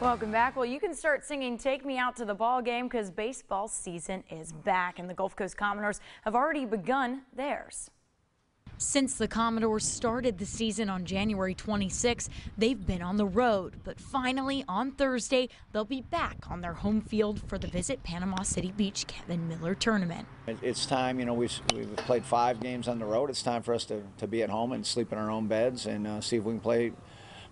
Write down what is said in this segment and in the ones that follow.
Welcome back. Well, you can start singing Take Me Out to the Ball Game because baseball season is back and the Gulf Coast Commodores have already begun theirs. Since the Commodores started the season on January 26, they've been on the road, but finally on Thursday, they'll be back on their home field for the Visit Panama City Beach Kevin Miller tournament. It's time, you know, we've, we've played five games on the road. It's time for us to, to be at home and sleep in our own beds and uh, see if we can play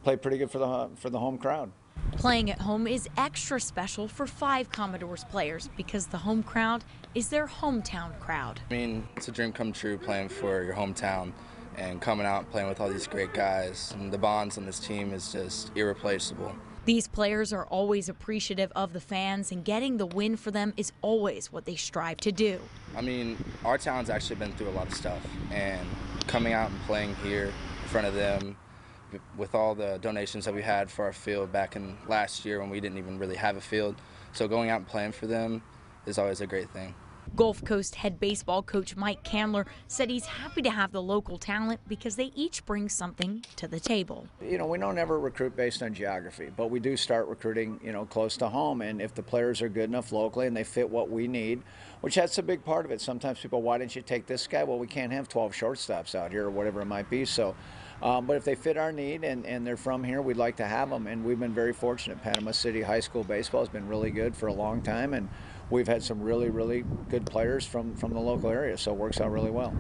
play pretty good for the for the home crowd. Playing at home is extra special for five Commodores players because the home crowd is their hometown crowd. I mean, it's a dream come true playing for your hometown and coming out and playing with all these great guys. And the bonds on this team is just irreplaceable. These players are always appreciative of the fans, and getting the win for them is always what they strive to do. I mean, our town's actually been through a lot of stuff, and coming out and playing here in front of them with all the donations that we had for our field back in last year when we didn't even really have a field. So going out and playing for them is always a great thing. Gulf Coast head baseball coach Mike Kandler said he's happy to have the local talent because they each bring something to the table. You know, we don't ever recruit based on geography, but we do start recruiting, you know, close to home. And if the players are good enough locally and they fit what we need, which that's a big part of it. Sometimes people, why didn't you take this guy? Well, we can't have 12 shortstops out here or whatever it might be. So um, but if they fit our need and, and they're from here, we'd like to have them. And we've been very fortunate. Panama City High School baseball has been really good for a long time, and we've had some really, really good players from, from the local area, so it works out really well.